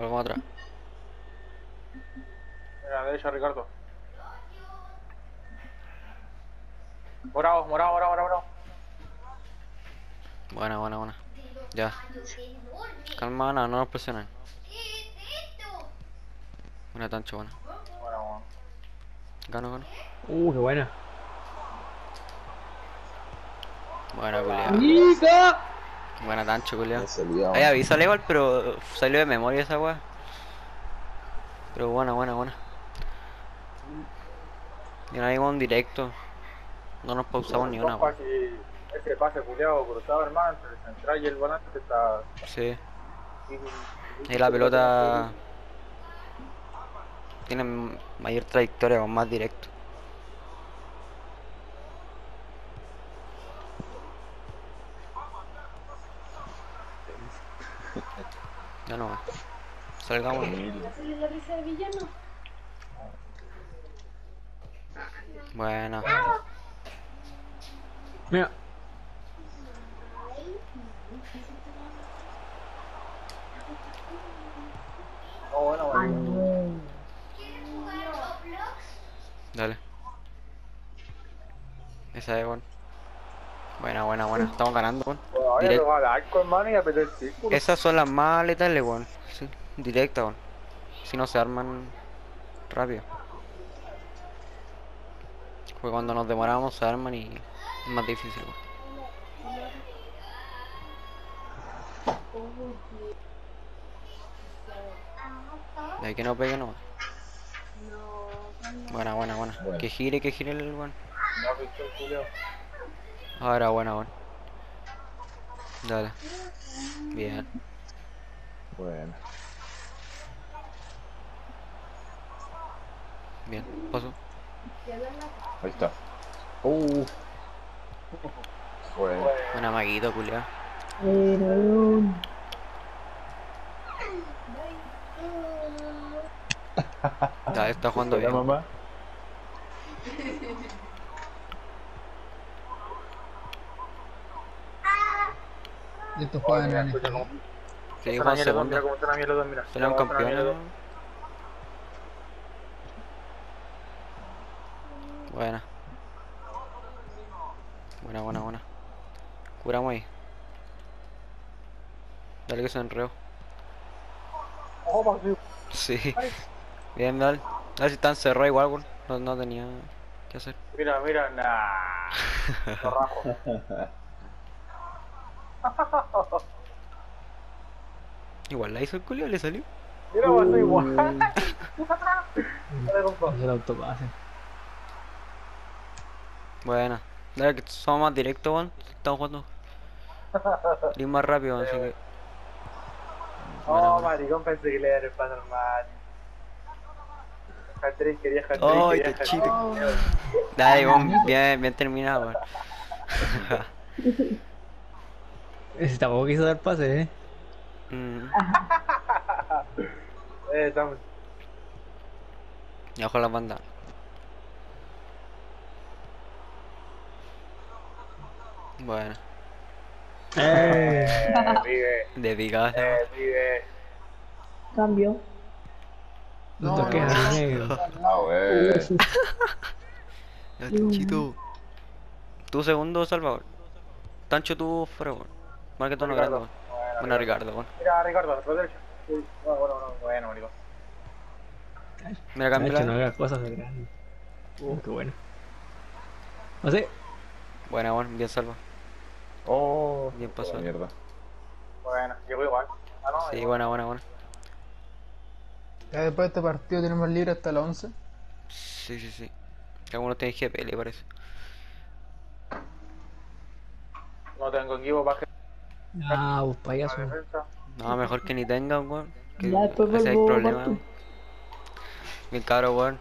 Juega con otra. Mira, derecha, Ricardo. Morado, morado, morado, morado. Buena, buena, buena. Ya. Calma, Ana, no nos presionen. Buena tancho, buena. Bueno, bueno. Gano, gano. Uh, qué buena. Buena, culiao. Buena tancho, culiao. Ahí avísale igual, pero salió de memoria esa weá. Pero buena, buena, buena. Y ahora íbamos en directo. No nos pausamos ni una, si Ese pase culiado cruzado, hermano, entre el central y el volante está. Sí. Y la pelota tiene mayor trayectoria con más directo. Ya no. Salgamos. de villano. Bueno. Mira. No, bueno, bueno. Dale. Esa es, weón. Buena, buena, buena. Estamos ganando, weón. Bueno, Direct- y el círculo. Esas son las más letales, weón. Sí, directa, weón. Si no se arman rápido. Porque cuando nos demoramos se arman y es más difícil, weón. De ahí que no pegue, no. Buena, buena, buena. Que gire, que gire el weón. No. Ahora, buena, weón. Dale. Bien. Bueno. Bien. Paso. Ahí está. Uh. Bueno. Buena maguito, culiao. Dale, está jugando bien. mamá. Y estos juegan mira, en Juan a mierda, segundo. Están a mierda mira. Serán campeones. Buena. Buena, buena, buena. Curamos ahí. Dale que se enreo. Sí. Bien, dale. A ver si están cerrados igual, weón. No, no tenía que hacer. Mira, mira, nah. Igual la hizo el culio, le salió. Mira, soy igual. Dale, compa. Es el autopase. Buena. Dale que somos más directos, weón. Estamos jugando. Y más rápido, así que. Oh, maricón, pensé que le era el pan normal. Hat-trick, quería hat-trick, Ay, quería chito. Dale, weón. Bien, bien terminado, weón. Ese tampoco quiso dar pase, eh. Mm, Eh, estamos. y ojo la banda. Bueno, Eh. Eh, pibe, de eh, pibe. Cambio. No toques a negro. Ah, bueno. Ya, Tanchito. Tu segundo, Salvador. Tancho, tú fuera, weón. Marca tú no Ricardo. Bueno, Bueno, Ricardo, weón. Mira, Ricardo, a la derecha. Bueno, bueno, bueno, bueno. Mira, Nacho, no hagas cosas de grande. Uh, qué bueno. No sé. Buena, weón. Bien salva. Oh. Bien pasado. Mierda. Bueno, llegó igual. Ah, no, Sí, igual. buena, buena, buena. Ya después de este partido tenemos libre hasta las 11. Sí, sí, sí. Que algunos tienen GPL, parece. No tengo equipo para Ah, vos la payaso. No, mejor que ni tengan, weón. Que Ya, después hay vuelvo a problemas. partir. Bien caro, weón.